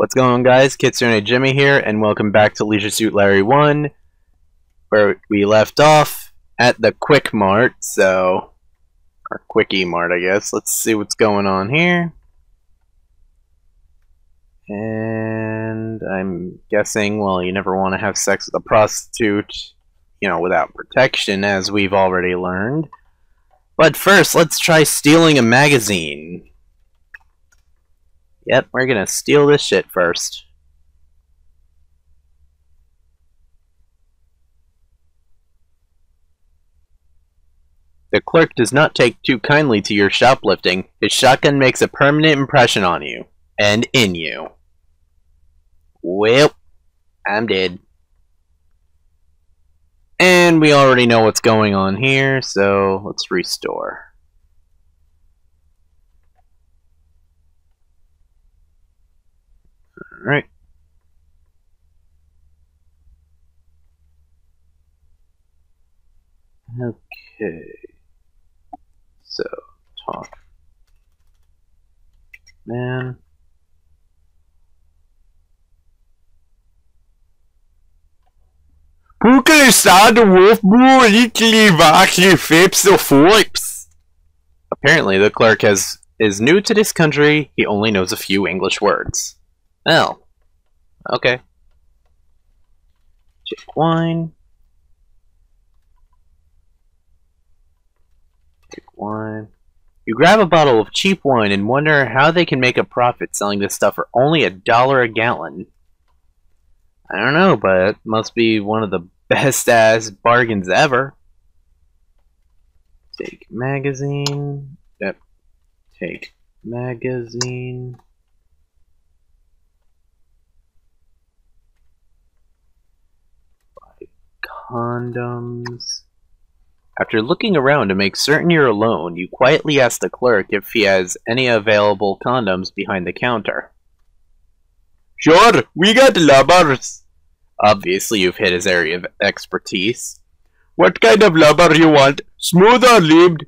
What's going on guys? Kitsune Jimmy here and welcome back to Leisure Suit Larry 1 where we left off at the Quick Mart, so or Quickie Mart I guess. Let's see what's going on here. And I'm guessing, well, you never want to have sex with a prostitute, you know, without protection as we've already learned. But first, let's try stealing a magazine. Yep, we're gonna steal this shit first. The clerk does not take too kindly to your shoplifting. His shotgun makes a permanent impression on you. And in you. Well, I'm dead. And we already know what's going on here, so let's restore. Alright. Okay. So, talk. Man. Apparently, the clerk has is new to this country. He only knows a few English words. Oh. Okay. Check wine. Check wine. You grab a bottle of cheap wine and wonder how they can make a profit selling this stuff for only a dollar a gallon. I don't know, but it must be one of the best ass bargains ever. Take magazine. Yep. Take magazine. Condoms. After looking around to make certain you're alone, you quietly ask the clerk if he has any available condoms behind the counter. Sure, we got lubbers. Obviously, you've hit his area of expertise. What kind of lubber you want? Smooth or ribbed?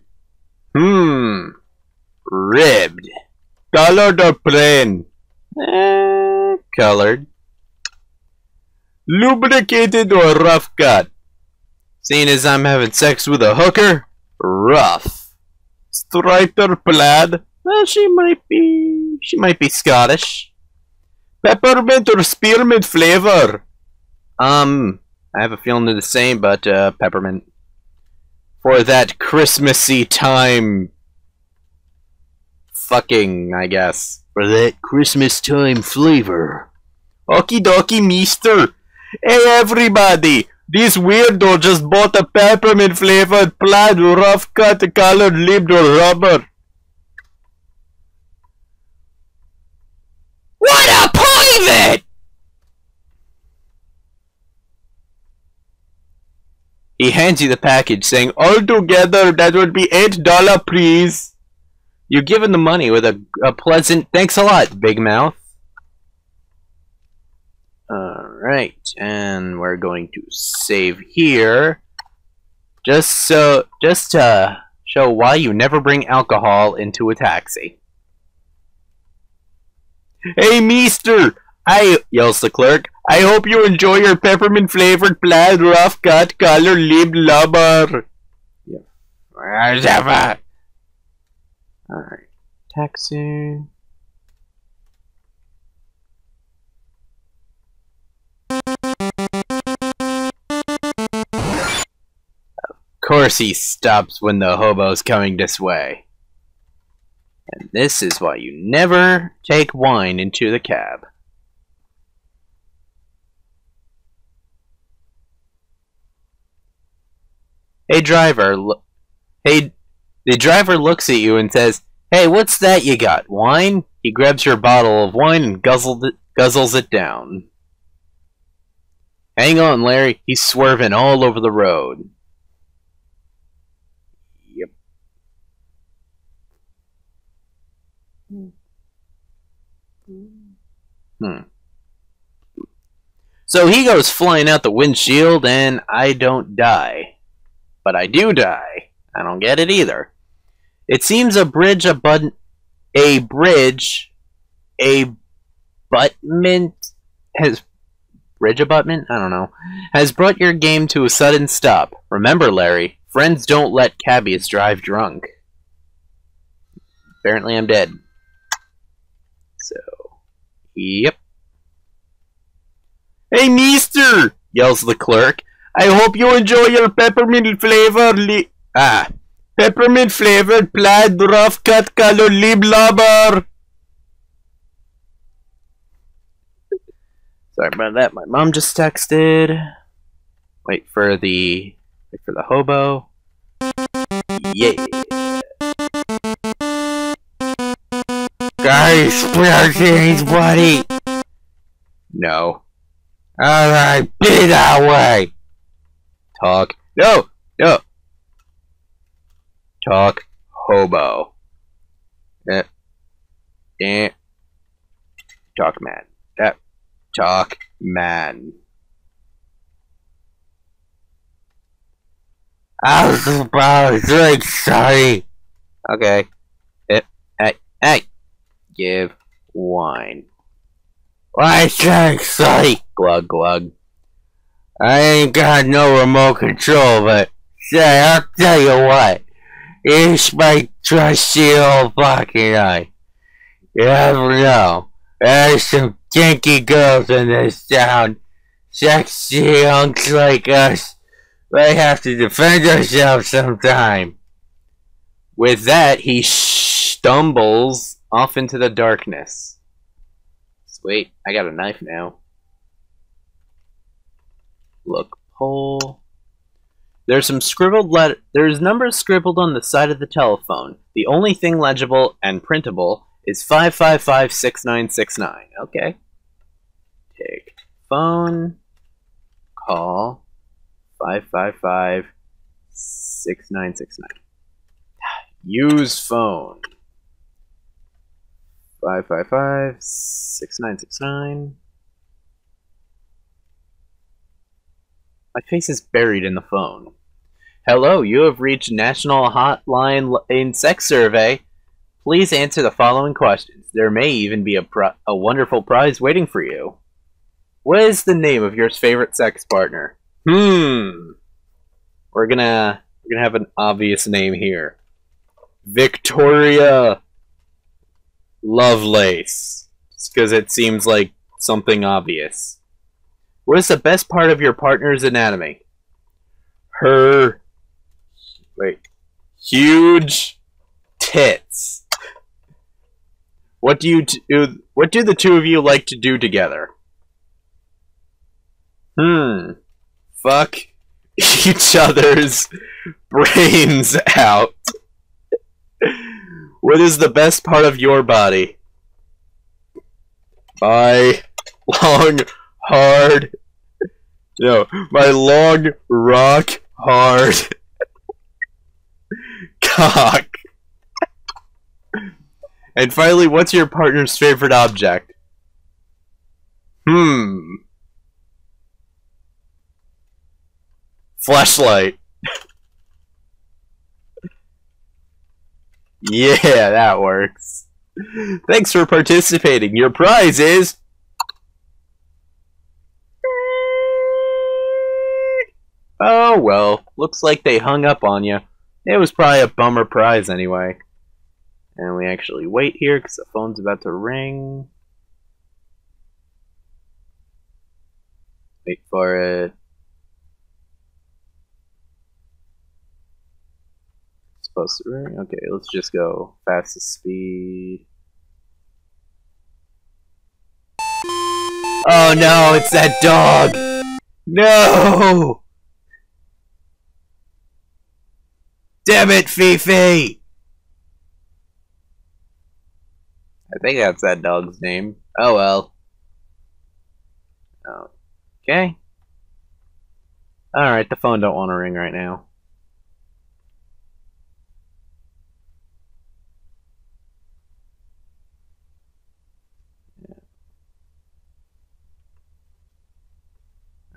Hmm. Ribbed. Colored or plain? Eh, colored. Lubricated or rough cut? Seeing as I'm having sex with a hooker, rough. Striped or plaid? Well, she might be. She might be Scottish. Peppermint or spearmint flavor? Um, I have a feeling they're the same, but uh, peppermint. For that Christmassy time. Fucking, I guess. For that Christmas time flavor. Okie dokie, meester. Hey, everybody! This weirdo just bought a peppermint flavored plaid rough cut colored lipped rubber. What a private! He hands you the package saying, Altogether that would be $8 please. You give him the money with a, a pleasant thanks a lot, Big Mouth. Alright, and we're going to save here. Just so, just to show why you never bring alcohol into a taxi. Hey, Meester! I, yells the clerk, I hope you enjoy your peppermint flavored plaid rough cut color lip lubber. Yeah. Alright, taxi. Course he stops when the hobo's coming this way. And this is why you never take wine into the cab. Hey driver, hey, the driver looks at you and says, Hey, what's that you got? Wine? He grabs your bottle of wine and guzzles it, guzzles it down. Hang on, Larry. He's swerving all over the road. Hmm. So he goes flying out the windshield, and I don't die. But I do die. I don't get it either. It seems a bridge abund a bridge abutment has bridge abutment? I don't know. Has brought your game to a sudden stop. Remember, Larry, friends don't let cabbies drive drunk. Apparently I'm dead. Yep. Hey, mister! yells the clerk. I hope you enjoy your peppermint flavor li- Ah. Peppermint flavored plaid rough cut color lib lobber! Sorry about that. My mom just texted. Wait for the wait for the hobo. Guys, spare things, buddy. No. Alright, be that way. Talk. No, no. Talk. Hobo. Eh. Eh. Talk man. Eh. Talk man. I was really sorry. Okay. Hey, hey, hey. Give wine. Why thanks, sorry. Glug glug. I ain't got no remote control, but say, I'll tell you what. It's my trusty old fucking eye. You never know. There's some kinky girls in this town. Sexy hunks like us. They have to defend ourselves sometime. With that, he stumbles off into the darkness. Wait, I got a knife now. Look, pull. There's some scribbled let. There's numbers scribbled on the side of the telephone. The only thing legible and printable is 5556969. Okay. Take phone. Call. 555 6969. Use phone. 555 6969. My face is buried in the phone. Hello, you have reached National Hotline in Sex Survey. Please answer the following questions. There may even be a, a wonderful prize waiting for you. What is the name of your favorite sex partner? Hmm. We're gonna we're gonna have an obvious name here. Victoria Lovelace. Just because it seems like something obvious. What is the best part of your partner's anatomy? Her. Wait. Huge tits. What do you do? What do the two of you like to do together? Hmm. Fuck each other's brains out. What is the best part of your body? My long hard. No, my long rock hard cock. And finally, what's your partner's favorite object? Hmm. Flashlight. yeah, that works. Thanks for participating. Your prize is Oh well, looks like they hung up on you. It was probably a bummer prize anyway. And we actually wait here because the phone's about to ring. Wait for it. Supposed to ring? Okay, let's just go fastest speed. Oh no, it's that dog! No! Damn it, Fifi! I think that's that dog's name. Oh well. Okay. Alright, the phone don't want to ring right now.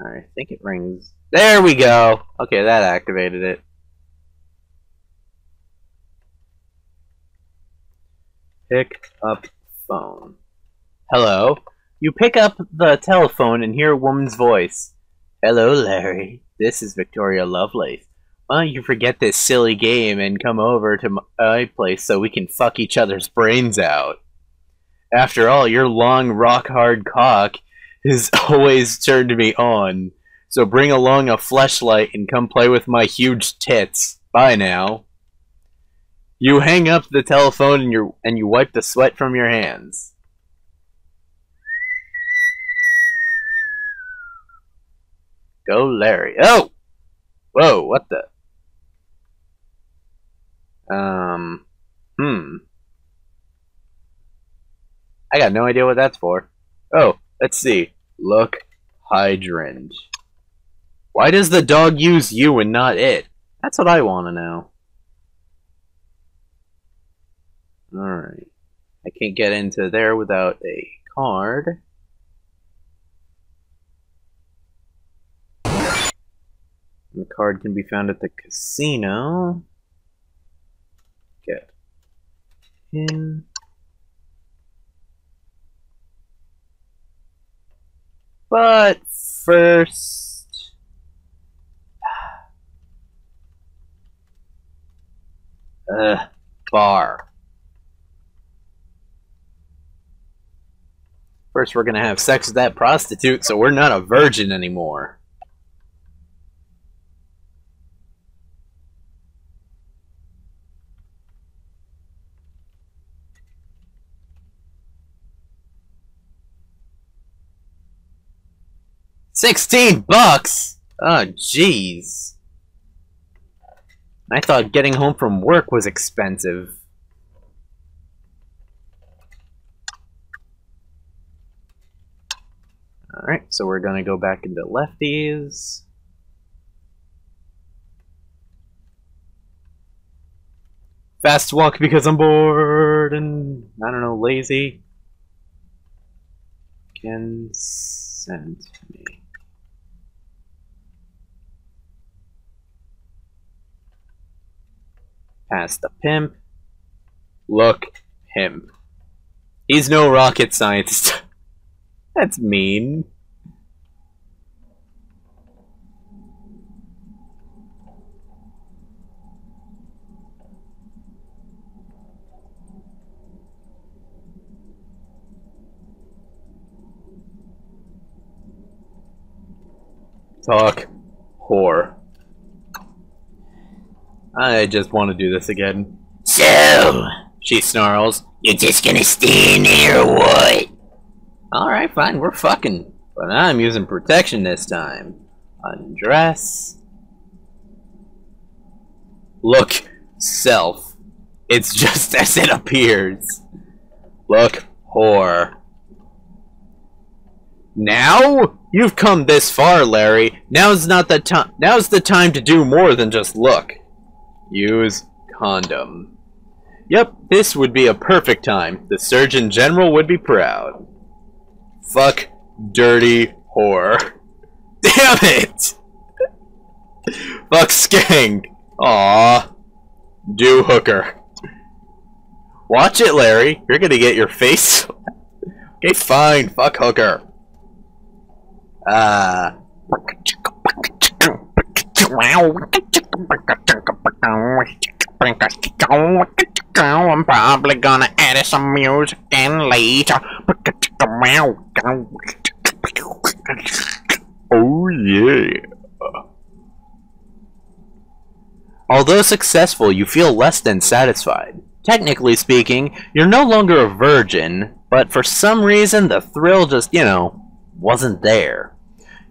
I think it rings. There we go! Okay, that activated it. Pick up phone. Hello. You pick up the telephone and hear a woman's voice. Hello, Larry. This is Victoria Lovelace. Why don't you forget this silly game and come over to my place so we can fuck each other's brains out? After all, your long, rock hard cock has always turned me on. So bring along a fleshlight and come play with my huge tits. Bye now. You hang up the telephone and you and you wipe the sweat from your hands. Go Larry. Oh! Whoa, what the? Um, hmm. I got no idea what that's for. Oh, let's see. Look, hydrant. Why does the dog use you and not it? That's what I want to know. Alright. I can't get into there without a card. The card can be found at the casino. Get in. But first... Uh, bar. First, we're gonna have sex with that prostitute, so we're not a virgin anymore. Sixteen bucks? Oh, jeez. I thought getting home from work was expensive. Alright, so we're gonna go back into Lefty's. Fast walk because I'm bored and, I don't know, lazy. Consent me. Past the pimp. Look, him. He's no rocket scientist. That's mean. Talk. Whore. I just want to do this again. So, She snarls. you're just gonna stand there or what? Alright, fine, we're fucking. But I'm using protection this time. Undress. Look, self. It's just as it appears. Look, whore. Now? You've come this far, Larry. Now's not the time. Now's the time to do more than just look. Use condom. Yep, this would be a perfect time. The Surgeon General would be proud. Fuck dirty whore. Damn it! Fuck skank. Aw. Do hooker. Watch it, Larry. You're gonna get your face. okay, fine. Fuck hooker. Ah. I'm probably gonna add some music in later. Oh yeah. Although successful, you feel less than satisfied. Technically speaking, you're no longer a virgin, but for some reason the thrill just, you know, wasn't there.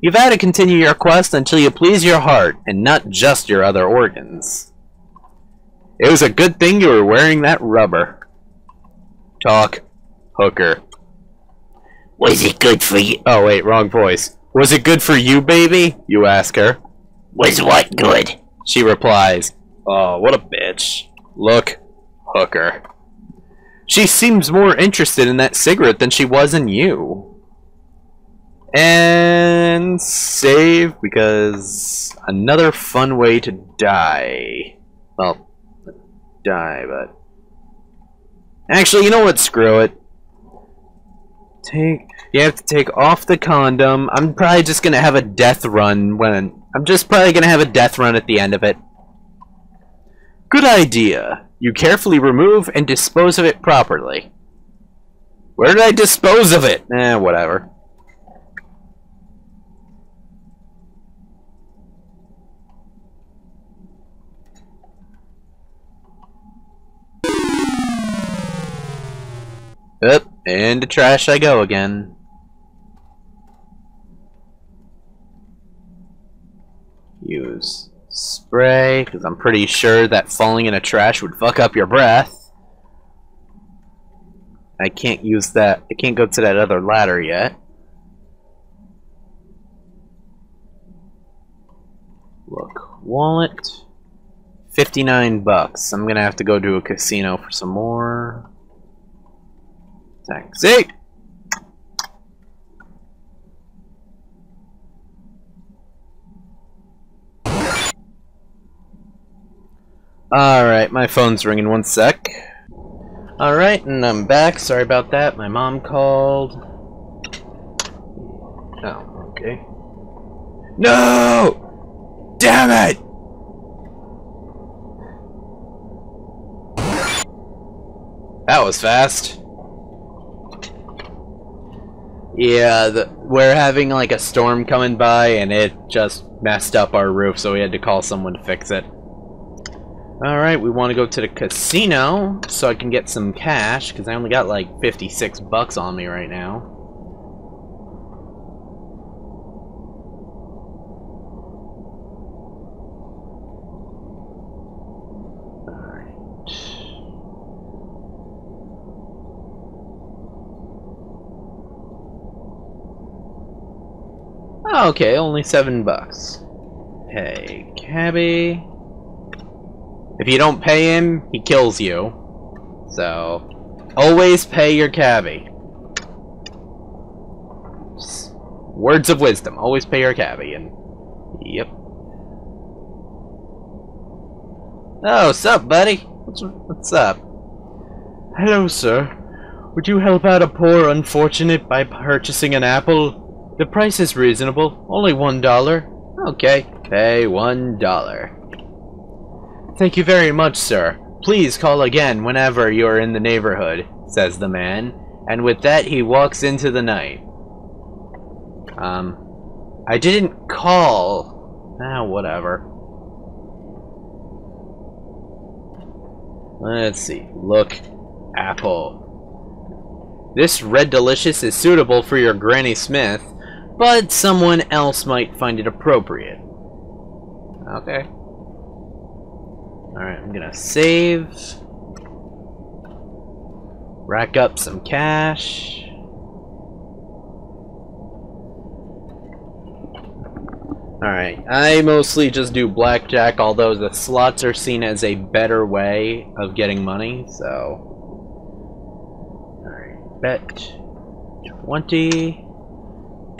You've had to continue your quest until you please your heart and not just your other organs. It was a good thing you were wearing that rubber. Talk. Hooker. Was it good for you? Oh wait, wrong voice. Was it good for you, baby? You ask her. Was what good? She replies, Oh, what a bitch. Look, hooker. She seems more interested in that cigarette than she was in you. And save because another fun way to die. Well, die, but. Actually, you know what? Screw it. Take You have to take off the condom. I'm probably just gonna have a death run when I'm just probably gonna have a death run at the end of it. Good idea. You carefully remove and dispose of it properly. Where did I dispose of it? Eh, whatever. Up, into trash I go again. Use spray, because I'm pretty sure that falling in a trash would fuck up your breath. I can't use that. I can't go to that other ladder yet. Look, wallet. 59 bucks. I'm gonna have to go to a casino for some more. Taxi! Alright, my phone's ringing one sec. Alright, and I'm back. Sorry about that. My mom called. Oh, okay. No! Damn it! That was fast. Yeah, the, we're having like a storm coming by and it just messed up our roof, so we had to call someone to fix it. Alright, we want to go to the casino so I can get some cash, because I only got like 56 bucks on me right now. Okay, only seven bucks. Hey, cabbie. If you don't pay him, he kills you. So, always pay your cabbie. Words of wisdom. Always pay your cabbie. And yep. Oh, what's up, buddy? What's, what's up? Hello, sir. Would you help out a poor unfortunate by purchasing an apple? The price is reasonable. Only one dollar. Okay, pay one dollar. Thank you very much, sir. Please call again whenever you're in the neighborhood, says the man, and with that he walks into the night. Um, I didn't call. Ah, whatever. Let's see. Look. Apple. This Red Delicious is suitable for your Granny Smith, but someone else might find it appropriate. Okay. Alright, I'm gonna save. Rack up some cash. Alright, I mostly just do blackjack, although the slots are seen as a better way of getting money, so... Alright, bet 20.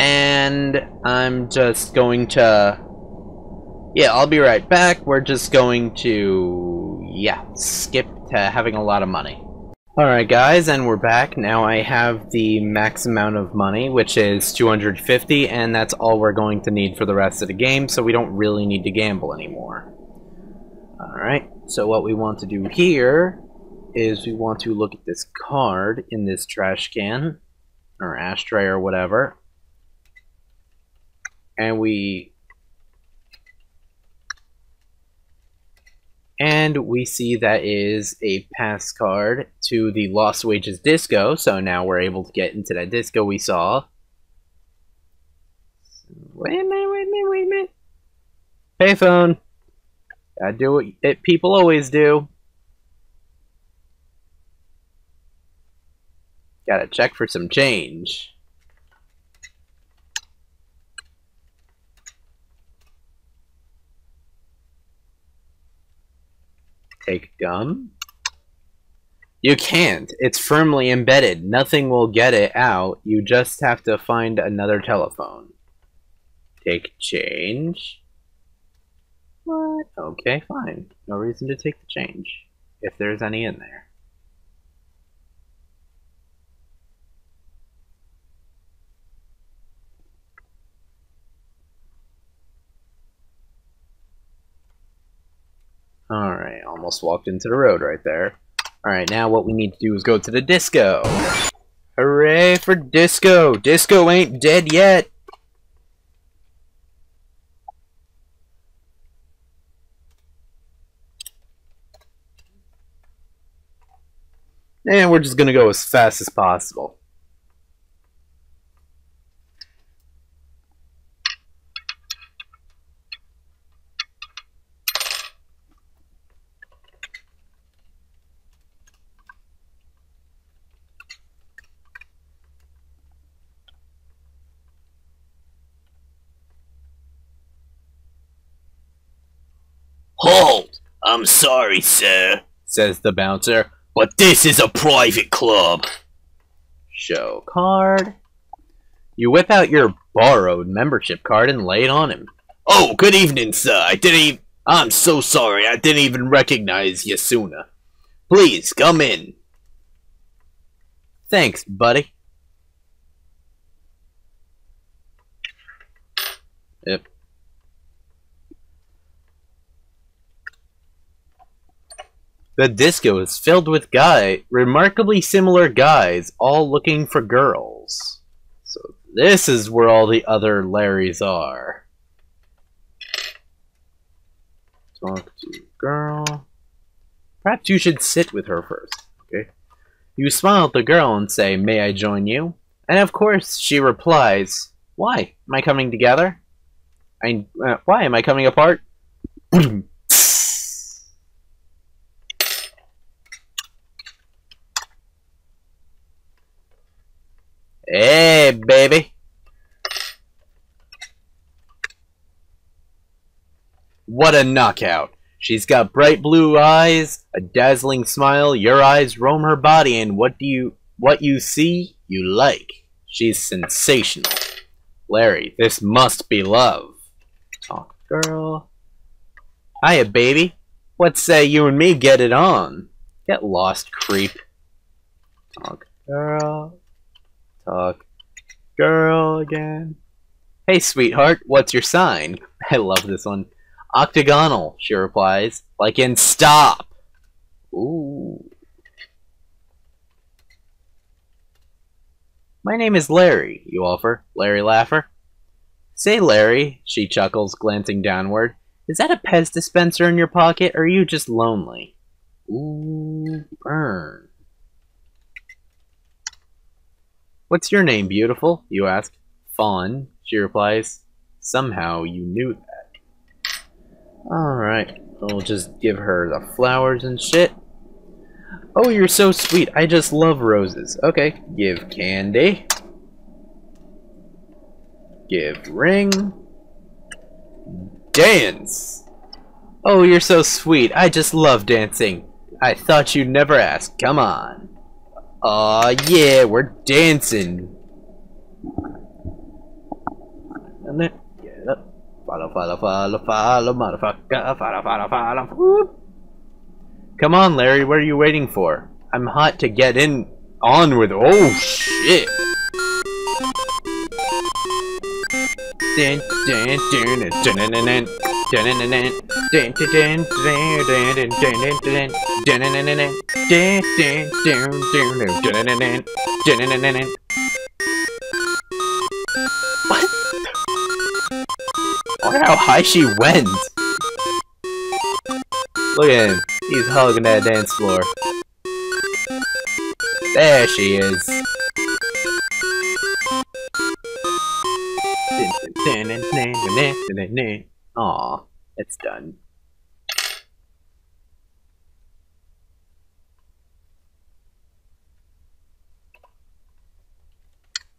And I'm just going to yeah, I'll be right back. We're just going to, yeah, skip to having a lot of money. Alright guys, and we're back. Now I have the max amount of money, which is 250, and that's all we're going to need for the rest of the game, so we don't really need to gamble anymore. Alright, so what we want to do here is we want to look at this card in this trash can, or ashtray or whatever, and we And we see that is a pass card to the Lost Wages Disco. So now we're able to get into that disco we saw. Wait a minute, wait a minute, wait a minute. Payphone. I do what it, people always do. Gotta check for some change. take gum? You can't. It's firmly embedded. Nothing will get it out. You just have to find another telephone. Take change. What? Okay, fine. No reason to take the change. If there's any in there. Alright. Almost walked into the road right there. Alright, now what we need to do is go to the disco. Hooray for disco! Disco ain't dead yet! And we're just gonna go as fast as possible. I'm sorry, sir, Says the bouncer. but this is a private club. Show card. You whip out your borrowed membership card and lay it on him. Oh, good evening, sir. I didn't even. I'm so sorry. I didn't even recognize you sooner. Please come in. Thanks, buddy. Yep. The disco is filled with guy, remarkably similar guys, all looking for girls. So this is where all the other Larrys are. Talk to girl. Perhaps you should sit with her first. Okay. You smile at the girl and say, May I join you? And of course, she replies, Why? Am I coming together? I, uh, why am I coming apart? Hey, baby. What a knockout. She's got bright blue eyes, a dazzling smile, your eyes roam her body, and what do you what you see, you like. She's sensational. Larry, this must be love. Talk girl. Hiya, baby. What say you and me get it on? Get lost, creep. Talk girl. Talk girl again. Hey, sweetheart, what's your sign? I love this one. Octagonal, she replies, like in stop. Ooh. My name is Larry, you offer. Larry Laffer. Say, Larry, she chuckles, glancing downward. Is that a Pez dispenser in your pocket, or are you just lonely? Ooh, burn. What's your name, beautiful? You ask. Fawn, she replies. Somehow you knew that. Alright, we'll just give her the flowers and shit. Oh, you're so sweet. I just love roses. Okay, give candy. Give ring. Dance! Oh, you're so sweet. I just love dancing. I thought you'd never ask. Come on. Aw, yeah, we're dancing. And then, up. Follow, follow, follow, follow, motherfucker. Follow, follow, follow. Whoop. Come on, Larry, what are you waiting for? I'm hot to get in on with. Oh, shit. Dun, dun, dun, dun, dun, dun, dun. Dun, what? Look how high she went! Look at him. He's hugging that dance floor. There she is. Aw, it's done.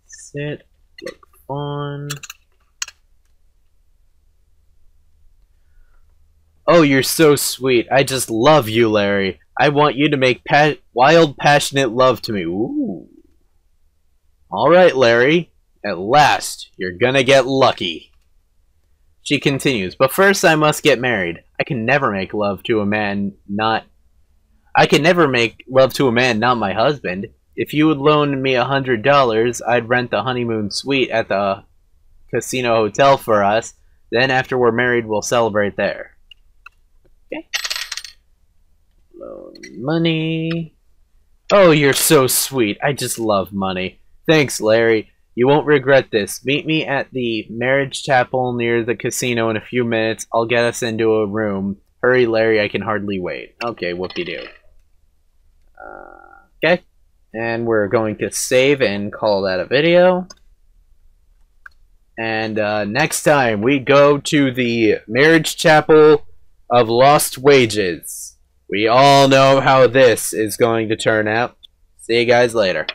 Sit, look on. Oh, you're so sweet. I just love you, Larry. I want you to make pa wild, passionate love to me. Ooh. Alright, Larry. At last, you're gonna get lucky. She continues, but first I must get married. I can never make love to a man not... I can never make love to a man not my husband. If you would loan me a hundred dollars, I'd rent the honeymoon suite at the casino hotel for us. Then after we're married, we'll celebrate there. Okay. Loan money. Oh, you're so sweet. I just love money. Thanks, Larry. You won't regret this. Meet me at the marriage chapel near the casino in a few minutes. I'll get us into a room. Hurry, Larry. I can hardly wait. Okay, whoopie-doo. Uh, okay. And we're going to save and call that a video. And uh, next time we go to the marriage chapel of lost wages. We all know how this is going to turn out. See you guys later.